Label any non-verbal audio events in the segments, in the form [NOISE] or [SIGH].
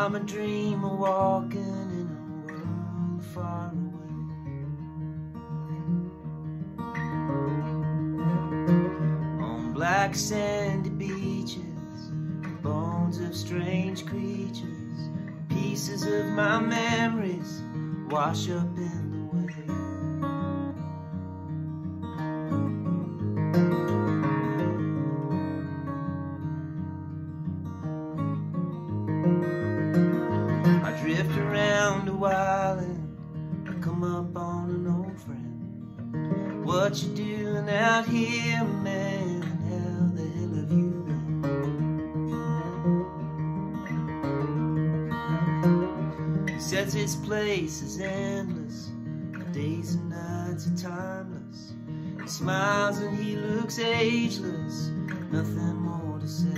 I'm a dreamer walking in a world far away. On black sandy beaches, bones of strange creatures, pieces of my memories wash up in come up on an old friend. What you doing out here, man? How the hell have you been? He says this place is endless, days and nights are timeless. He smiles and he looks ageless, nothing more to say.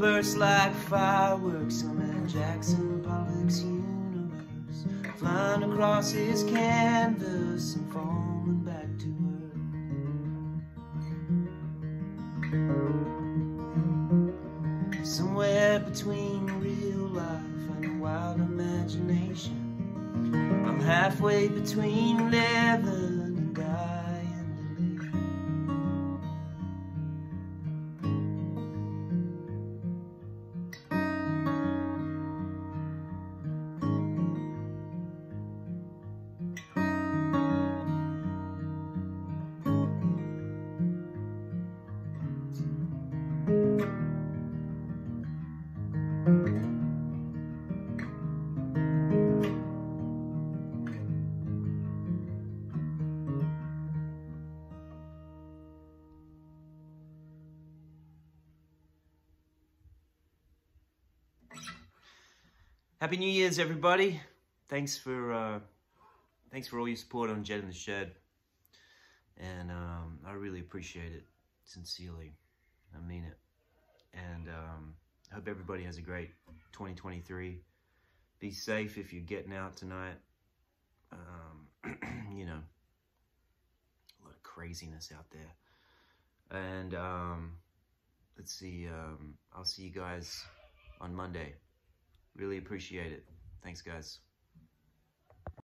Bursts like fireworks. I'm in Jackson Pollock's universe, flying across his canvas and falling back to earth. Somewhere between real life and wild imagination, I'm halfway between living and dying Happy New Year's, everybody! Thanks for uh, thanks for all your support on Jedd in the Shed, and um, I really appreciate it sincerely. I mean it, and um, I hope everybody has a great 2023. Be safe if you're getting out tonight. Um, [CLEARS THROAT] you know, a lot of craziness out there, and um, let's see. Um, I'll see you guys on Monday. Really appreciate it. Thanks, guys.